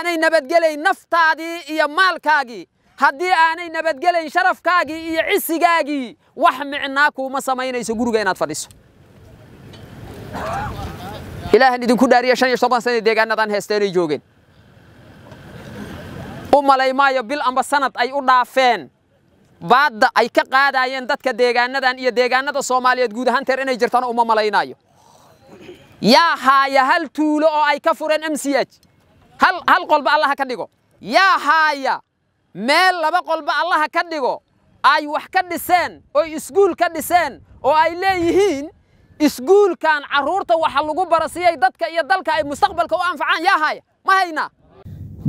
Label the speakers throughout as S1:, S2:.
S1: aanay nabadgelayn naftaadii iyo maalkaagii haddii aanay nabadgelayn sharafkaagii iyo cisigaagii wax micnaa kuuma samaynayso guriga inaad fadhiso. Ilaahan idinku dhaariya shan iyo toban sana deegaanadan heesteenay joogeen. U malay maayo bil amba sanad ay u dhaafeen. Baadda ay ka qaadaayeen dadka deegaanadan iyo deegaanada soomaaliyeed guud ahaan teer inay jirtana uma malaynaayo. Yaa haaya hal tuulo oo ay ka fureen m c h hal hal qolba allaha ka dhigo. Yaa haaya meel laba qolba allaha ka dhigo ay wax ka dhiseen oo iskuul ka dhiseen oo ay leeyihiin iskuulkan carruurta waxa lagu bara siyay dadka iyo dalka ay mustaqbalka u anfacaan. Yaa haaya ma haynaa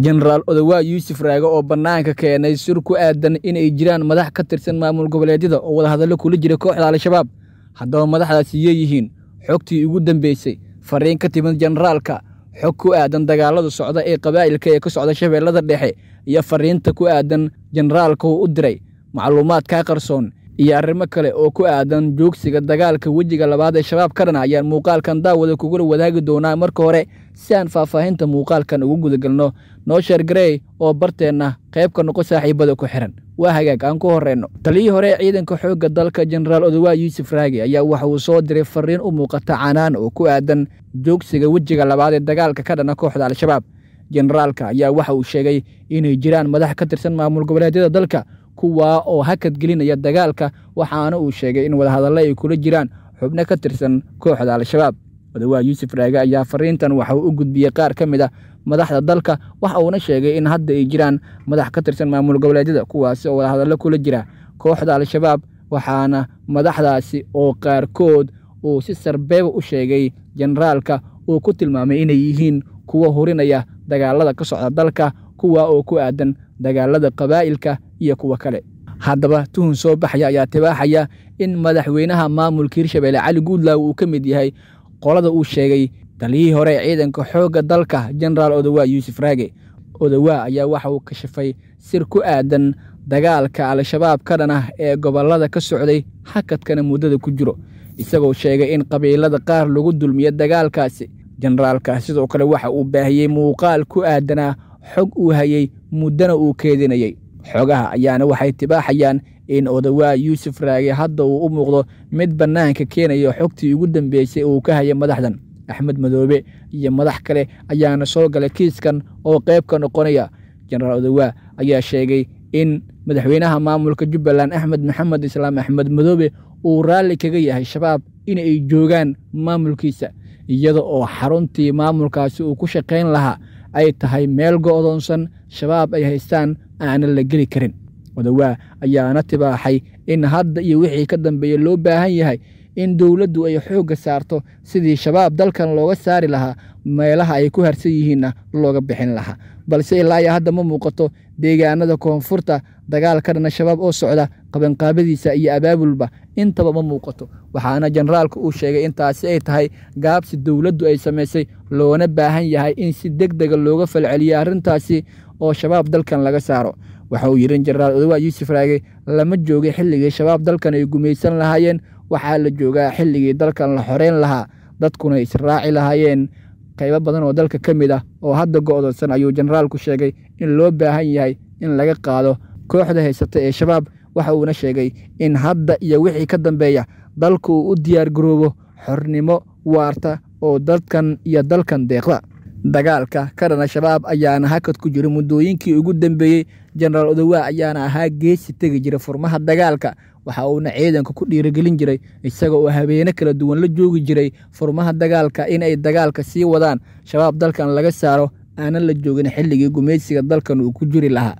S2: jenaraal odawaa yuusuf raage oo bannaanka keenay sir ku aadan inay jiraan madax ka tirsan maamul goboleedyada oo wadahadallo kula jira kooxda al-shabaab haddaba madaxdaasi yeeyihiin. Xogtii ugu dambeysay fariin ka timid jenaraalka xog ku aadan dagaalada socda ee qabaa'ilka ee ka socda shabeellada dhexe iyo fariinta ku aadan jenaraalka uu u diray macluumaadkaa qarsoon iyo arrimo kale oo ku aadan joogsiga dagaalka wejiga labaad ee shabaab ka dhana ayaan muuqaalkan daawada kugula wadaagi doonaa marka hore si aan faahfaahinta muuqaalkan ugu gudagelno noo sheergarey oo barteenna qayb ka noqo saaxiibada ku xihan waa hagaag aan ku horreyno taliyii hore ciidanka xoogga dalka jenaraal odawaa yuusuf raage ayaa waxa uu soo diray fariin u muuqata canaan oo ku aadan joogsiga wejiga labaad ee dagaalka ka dhana kooxda al-shabaab. Jenaraalka ayaa waxa uu sheegay inay jiraan madax ka tirsan maamul goboleedyada dalka kuwaa oo hakad gelinaya dagaalka waxaana uu sheegay in wadahadallo ay kula jiraan xubno ka tirsan kooxda al-shabaab. Odawaa yuusuf raage ayaa fariintan waxa uu u gudbiyey qaar ka mid a madaxda dalka. Waxa uuna sheegay in hadda ay jiraan madax ka tirsan maamul goboleedyada kuwaasi oo wadahadallo kula jira kooxda al-shabaab waxaana madaxdaasi oo qaarkood uu si sarbeeba u sheegay jenaraalka uu ku tilmaamay inay yihiin kuwa hurinaya dagaalada ka socda dalka kuwa oo ku aadan dagaalada qabaa'ilka iyo kuwa kale. Haddaba tuhun soo baxaya ayaa tibaaxaya in madaxweynaha maamulka hirshabeelle cali guudlaaw uu ka mid yahay qolada uu sheegay taliyihii hore ee ciidanka xoogga dalka jenaraal odawaa yuusuf raage odawaa ayaa waxa uu kashafay sir ku aadan dagaalka al-shabaab ka dhan ah ee gobollada ka socday hakadkana muddada ku jiro isagoo sheegay in qabiilada qaar lagu dulmiyo dagaalkaasi. Jenaraalka sidoo kale waxa uu baahiyey muuqaal ku aadanaa xog uu hayey muddana uu keedinayey xogaha ayaana waxay tibaaxayaan in odawaa yuusuf raage hadda uu u muuqdo mid bannaanka keenayo xogtii ugu dambeysay uu ka hayay madaxdan axmed madoobe iyo madax kale ayaana soo galay kiiskan oo qayb ka noqonaya. Jenaraal odawaa ayaa sheegay in madaxweynaha maamulka jubbaland axmed maxamed islaam axmed madoobe uu raalli kaga yahay shabaab inay joogaan maamulkiisa iyada oo xaruntii maamulkaasi uu ku shaqayn lahaa ay tahay meel go'doonsan shabaab ay haystaan aanan la geli karin. Odawaa ayaana tibaaxay in hadda iyo wixii ka dambeeya loo baahan yahay in dowladdu ay xoogga saarto sidii shabaab dalkan looga saari lahaa meelaha ay ku harsan yihiinna looga bixin lahaa. Balse ilaa iyo hadda ma muuqato deegaanada koonfurta dagaal ka shabaab oo socda qabanqaabadiisa iyo abaabulba intaba ma muuqato. Waxaana jenaraalka uu sheegay intaasi ay tahay gaabsi dowladdu ay samaysay loona baahan yahay in si deg dega looga falceliyo arrintaasi oo shabaab dalkan laga saaro. Waxa uu yidhi jenaraal odawaa yuusuf raage lama joogay xilligii shabaab dalkan ay gumaysan lahaayeen waxaa la joogaa xilligii dalkan la xoreyn lahaa. Dadkuna israaci lahaayeen. Qaybo badan oo dalka ka mid ah oo hadda go'doonsan ayuu jenaraalku sheegay in loo baahan yahay in laga qaado kooxda haysata ee shabaab. Waxa uuna sheegay in hadda iyo wixii ka dambeeya dalku uu u diyaargaroobo xornimo waarta oo dadkan iyo dalkan deeqda. Dagaalka ka shabaab ayaana hakad ku jira. Muddooyinkii ugu dambeeyey jenaraal odawaa ayaana ahaa geesi tegi jira. Furmaha dagaalka waxa uuna ciidanka ku dhiirigelin jiray isaga oo habeene kala duwan la joogi jiray furmaha dagaalka in ay dagaalka sii wadaan. Shabaab dalkan laga saaro aanan la joogin xilligii gumaysiga dalkan uu ku jiri lahaa.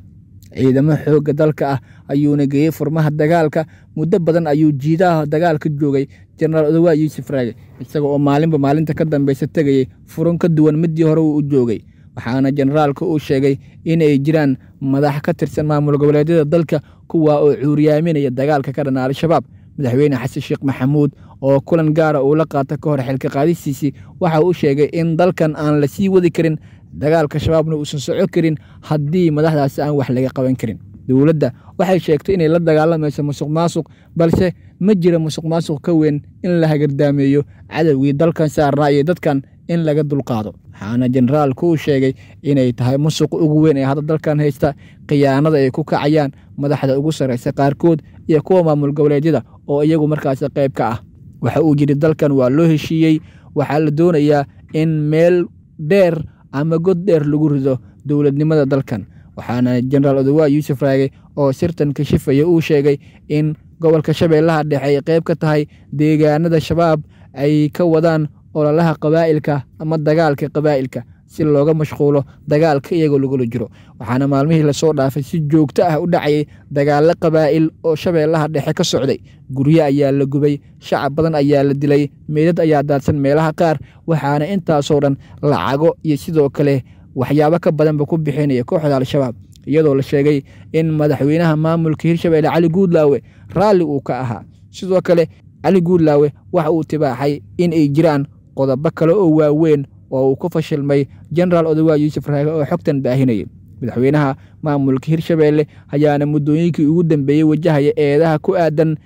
S2: Ciidamo xoogga dalka ah ayuuna geeyey furmaha dagaalka muddo badan ayuu jiidaha dagaalka joogay jenaraal odawaa yuusuf raage isaga oo maalinba maalinta ka dambeysa tegayey furun ka duwan midii hore uu u joogay. Waxaana jenaraalka uu sheegay inay jiraan madax ka tirsan maamul goboleedyada dalka kuwa oo cuuriyaaminaya dagaalka ka dhana al-shabaab madaxweyne xasan sheekh maxamuud oo kulan gaara uu la qaata ka hor xilka qaadistiisii waxa uu sheegay in dalkan aan la sii wadi karin dagaalka shabaabna uusan soco karin haddii madaxdaasi aan wax laga qaban karin. Dowladda waxay sheegtay inay la dagaalamayso musuq maasuq balse ma jira musuq maasuq ka weyn in la hagardaameeyo cadowgii dalkan saarnaa iyo dadkan in laga dulqaado. Waxaana generaalku uu sheegay inay tahay musuq ugu weyn ee hadda dalkan haysta khiyaanada ay ku kacayaan madaxda ugu sarraysa qaarkood iyo kuwa maamul goboleedyada oo iyagu markaasi qayb ka ah. Waxa uu yidhi dalkan waa loo heshiiyey waxaa la doonayaa in meel dheer ama god dheer lagu rido dowladnimada dalkan. Waxaana jenaraal odowaa yuusuf raage oo sirtan kashifaya uu sheegay in gobolka shabeellaha dhexe ay qayb ka tahay deegaanada shabaab ay ka wadaan ololaha qabaa'ilka ama dagaalka qabaa'ilka si looga mashquulo dagaalka iyagoo lagula jiro. Waxaana maalmihii la soo dhaafay si joogto ah u dhacayay dagaallo qabaa'il oo shabeellaha dhexe ka socday. Guryo ayaa la gubay shacab badan ayaa la dilay meydad ayaa daadsan meelaha qaar waxaana intaasoo dhan lacago iyo sidoo kale waxyaabo ka badanba ku bixinaya kooxda al-shabaab iyadoo la sheegay in madaxweynaha maamulka hirshabeelle cali guudlaawe raalli uu ka ahaa. Sidoo kale cali guudlaawe waxa uu tibaaxay in ay jiraan qodobo kale oo waaweyn oo uu ku fashilmay jenaraal odowaa yuusuf raage oo xogtan baahinayay. Madaxweynaha maamulka hirshabeelle ayaana muddooyinkii ugu dambeeyey wajahaya eedaha ku aadan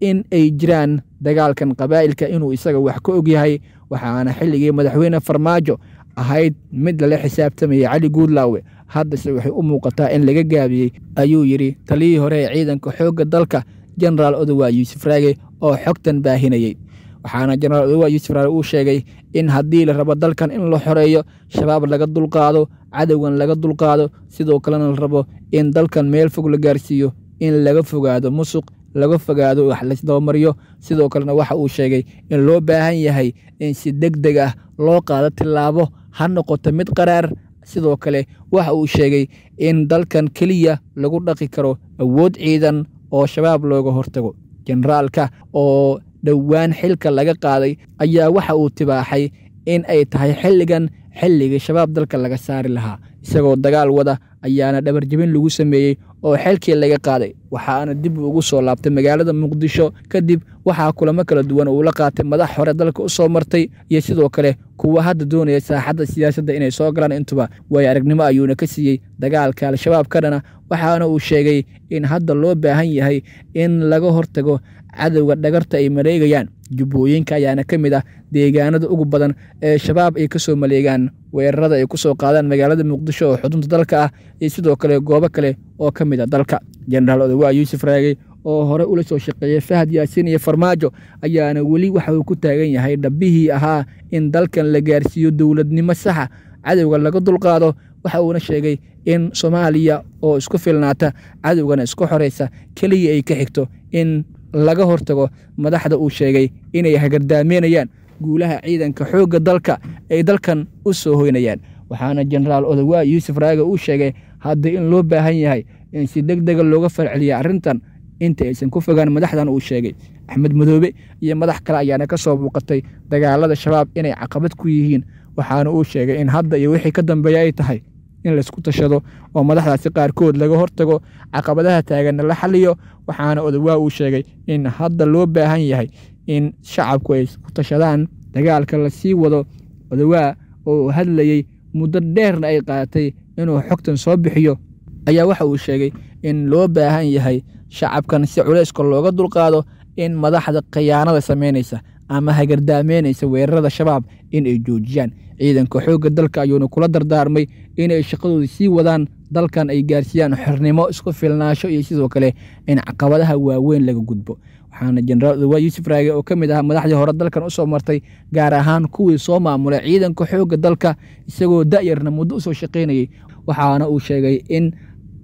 S2: in ay jiraan dagaalkan qabaa'ilka inuu isaga wax ka ogyahay waxaana xilligii madaxweyne farmaajo ahayd mid lala xisaabtamayay cali guudlaawe. Haddase waxay u muuqataa in laga gaabiyey ayuu yidhi taliyii hore ee ciidanka xoogga dalka jenaraal odowaa yuusuf raage oo xogtan baahinayey waxaana jenaraal odowaa yuusuf raage uu sheegay in haddii la rabo dalkan in la xoreeyo shabaab laga dulqaado cadowgan laga dulqaado sidoo kalena la rabo in dalkan meel fog la gaarsiiyo in laga fogaado musuq laga fogaado wax laysdabamariyo sidoo kalena waxa uu sheegay in loo baahan yahay in si deg deg ah loo qaado tillaabo ha noqoto mid qaraar. Sidoo kale waxa uu sheegay in dalkan keliya lagu dhaqi karo awood ciidan oo shabaab looga hortago jenaraalka oo dhowaan xilka laga qaaday ayaa waxa uu tibaaxay in ay tahay xilligan xilligii shabaab dalka laga saari lahaa. Isagoo dagaal wada ayaana dhabarjebin lagu sameeyey oo xilkii laga qaaday. Waxaana dib ugu soo laabtay magaalada muqdisho. Kadib waxaa kulamo kala duwan uu la qaatay madax hore dalka u soo martay iyo sidoo kale kuwa hadda doonaya saaxadda siyaasadda inay soo galaan intuba. Waayo aragnimo ayuuna ka siiyey dagaalka al-shabaab ka dhana waxaana uu sheegay in hadda loo baahan yahay in laga hortago cadowga dhagarta ay maleegayaan jubbooyinka ayaana ka mid ah deegaanada ugu badan ee shabaab ay ka soo maleegaan weerarada ay ku soo qaadaan magaalada muqdisho oo xudunta dalka ah iyo sidoo kale goobo kale oo ka mid a dalka. Jenaraal odowaa yuusuf raagey oo hore ula soo shaqeeyey fahad yaasiin iyo farmaajo ayaana weli waxa uu ku taagan yahay dhabbihii ahaa in dalkan la gaarsiiyo dowladnimo saxa cadowga laga dulqaado waxa uuna sheegay in soomaaliya oo isku filnaata cadowgana isku xoraysa keliya ay ka xigto in laga hortago madaxda uu sheegay inay hagardaameynayaan guulaha ciidanka xoogga dalka ay dalkan u soo hoynayaan. Waxaana jenaraal odowaa yuusuf raage uu sheegay hadda in loo baahan yahay in si deg dega looga falceliya arrintan inta aysan ku fogaan madaxdan uu sheegay. Axmed madoobe iyo madax kale ayaana ka soo muuqatay dagaalada shabaab inay caqabad ku yihiin waxaana uu sheegay in hadda iyo wixii ka dambeeya ay tahay in laysku tashado oo madaxdaasi qaarkood laga hortago caqabadaha taaganna la xaliyo waxaana odowaa uu sheegay in hadda loo baahan yahay in shacabku ay isku tashadaan. Dagaalka la sii wado odowaa oo hadlayey muddo dheerna ay qaadatay inuu xogtan soo bixiyo ayaa waxa uu sheegay in loo baahan yahay shacabkan si culayska looga dulqaado in madaxda khiyaanada samaynaysa ama hagardaameynaysa weerarada shabaab in ay joojiyaan. Ciidanka xoogga dalka ayuuna kula dardaarmay inay shaqadooda sii wadaan dalkan ay gaarsiiyaan xornimo isku filnaasho iyo sidoo kale in caqabadaha waaweyn laga gudbo. Waxaana jenaraal odowaa yuusuf raage oo ka mid ahaa madaxdii hore dalkan u soo martay gaar ahaan kuwii soo maamulay ciidanka xoogga dalka isagoo da'yarna muddo u soo shaqaynayey waxaana uu sheegay in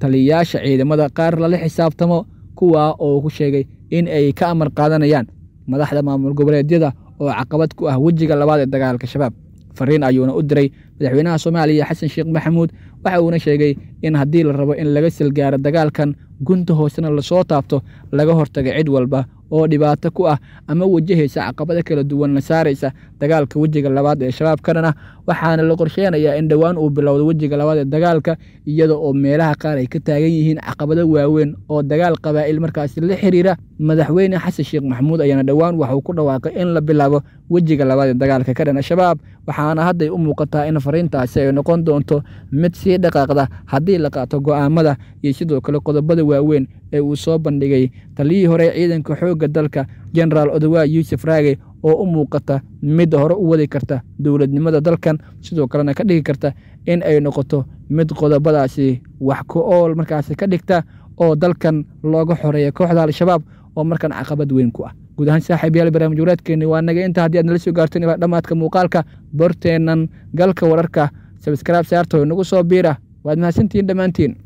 S2: taliyayaasha ciidamada qaar lala xisaabtamo kuwaa oo ku sheegay in ay ka amar qaadanayaan madaxda maamul goboleedyada oo caqabad ku ah wejiga labaad ee dagaalka shabaab. Fariin ayuuna u diray madaxweynaha soomaaliya xasan sheekh maxamuud waxa uuna sheegay in haddii la rabo in laga silgaaro dagaalkan gunta hoosena la soo taabto laga hortaga cid walba oo dhibaato ku ah ama wajahaysa caqabado kala duwanna saaraysa dagaalka wejiga labaad ee shabaab ka dhan ah waxaana la qorsheynayaa in dhowaan uu bilowdo wejiga labaad ee dagaalka iyada oo meelaha qaar ay ka taagan yihiin caqabado waaweyn oo dagaal qabaa'il markaasi la xiriira madaxweyne xasan sheekh maxamuud ayaana dhowaan waxuu ku dhawaaqay in la bilaabo wejiga labaad ee dagaalka ka dhana shabaab. Waxaana hadday u muuqataa in fariintaasi ay noqon doonto mid sii dhaqaaqda haddii la qaato go'aamada iyo sidoo kale qodobada waaweyn ee uu soo bandhigay taliyihii hore ciidanka xoogga dalka jenaraal odowaa yuusuf raage oo u muuqata mid hore u wadi karta dowladnimada dalkan sidoo kalena ka dhigi karta in ay noqoto mid qodobadaasi wax ku ool markaasi ka dhigta oo dalkan looga xoreeya kooxda al-shabaab oo markan caqabad weyn ku ah. Guud ahaan saaxiibayaal barnaamij waraadkeeni waa naga inta haddii aad nala soo gaarteen ilaa dhammaadka muuqaalka borteennan galka wararka sabskraib saarto inagu soo biira. Waad mahadsantihiin dhammaantiin